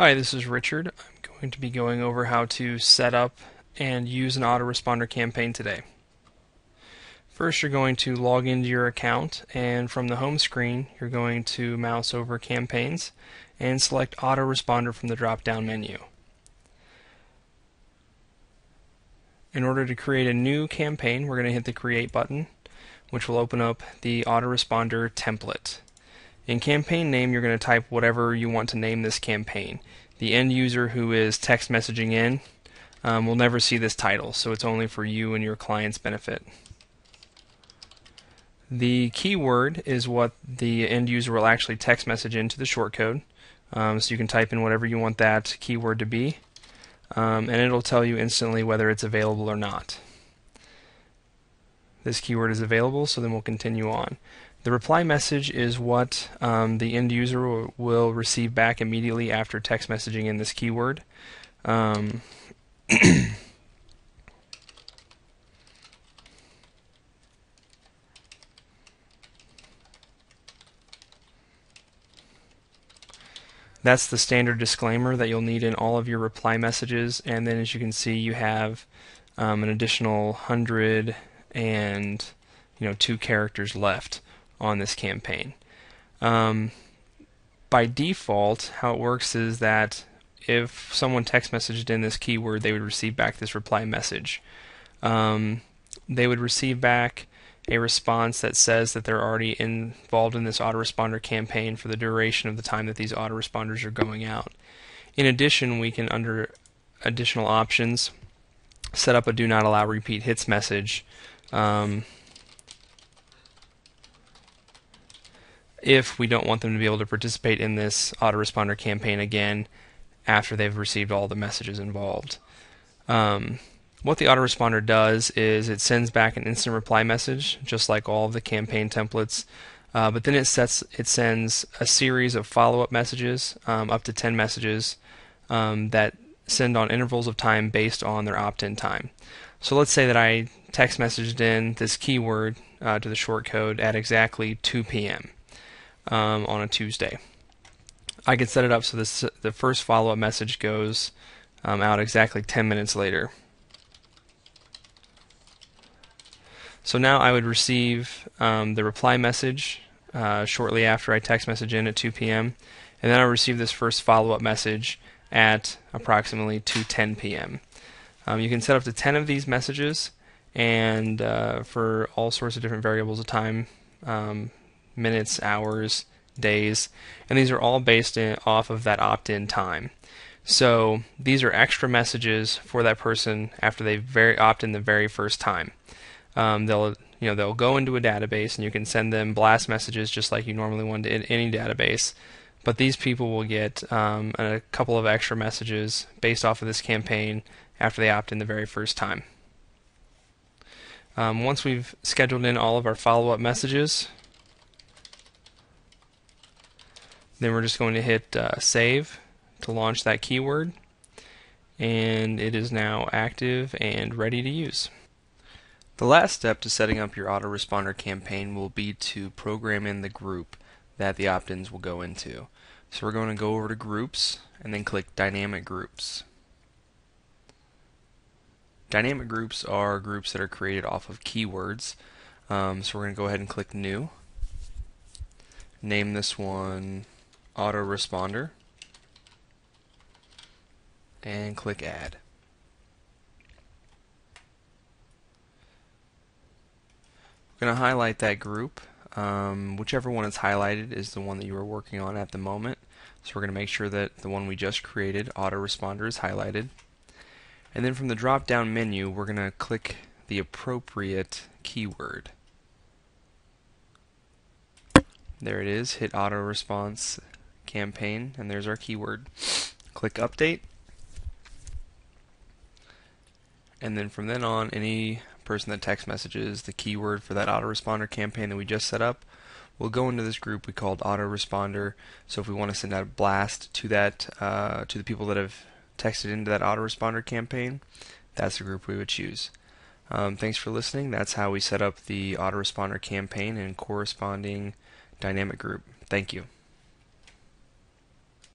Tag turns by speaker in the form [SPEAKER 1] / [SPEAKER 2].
[SPEAKER 1] Hi, this is Richard. I'm going to be going over how to set up and use an autoresponder campaign today. First, you're going to log into your account, and from the home screen, you're going to mouse over Campaigns and select Autoresponder from the drop down menu. In order to create a new campaign, we're going to hit the Create button, which will open up the autoresponder template. In campaign name, you're going to type whatever you want to name this campaign. The end user who is text messaging in um, will never see this title, so it's only for you and your client's benefit. The keyword is what the end user will actually text message into the shortcode. Um, so you can type in whatever you want that keyword to be, um, and it'll tell you instantly whether it's available or not. This keyword is available, so then we'll continue on. The reply message is what um, the end user will receive back immediately after text messaging in this keyword. Um, That's the standard disclaimer that you'll need in all of your reply messages. And then as you can see, you have um, an additional hundred and you know two characters left on this campaign. Um, by default, how it works is that if someone text messaged in this keyword, they would receive back this reply message. Um, they would receive back a response that says that they're already involved in this autoresponder campaign for the duration of the time that these autoresponders are going out. In addition, we can, under additional options, set up a do not allow repeat hits message. Um, if we don't want them to be able to participate in this autoresponder campaign again after they've received all the messages involved. Um, what the autoresponder does is it sends back an instant reply message, just like all of the campaign templates, uh, but then it sets it sends a series of follow-up messages, um, up to 10 messages, um, that send on intervals of time based on their opt-in time. So let's say that I text messaged in this keyword uh, to the shortcode at exactly 2 p.m um, on a Tuesday. I can set it up so this the first follow-up message goes um, out exactly 10 minutes later. So now I would receive um, the reply message uh, shortly after I text message in at 2 p.m. and then I receive this first follow-up message at approximately 2:10 p.m. Um, you can set up to 10 of these messages, and uh, for all sorts of different variables of time, um, minutes, hours, days, and these are all based in, off of that opt-in time. So these are extra messages for that person after they very opt in the very first time. Um, they'll you know they'll go into a database and you can send them blast messages just like you normally would in any database. But these people will get um, a couple of extra messages based off of this campaign after they opt in the very first time. Um, once we've scheduled in all of our follow-up messages, Then we're just going to hit uh, save to launch that keyword and it is now active and ready to use. The last step to setting up your autoresponder campaign will be to program in the group that the opt-ins will go into. So we're going to go over to groups and then click dynamic groups. Dynamic groups are groups that are created off of keywords. Um, so we're going to go ahead and click new. Name this one autoresponder and click add. We're going to highlight that group. Um, whichever one is highlighted is the one that you are working on at the moment. So we're going to make sure that the one we just created, autoresponder, is highlighted. And then from the drop down menu, we're going to click the appropriate keyword. There it is, hit auto response campaign, and there's our keyword. Click Update. And then from then on, any person that text messages the keyword for that autoresponder campaign that we just set up will go into this group we called autoresponder. So if we want to send out a blast to that uh, to the people that have texted into that autoresponder campaign, that's the group we would choose. Um, thanks for listening. That's how we set up the autoresponder campaign and corresponding dynamic group. Thank you.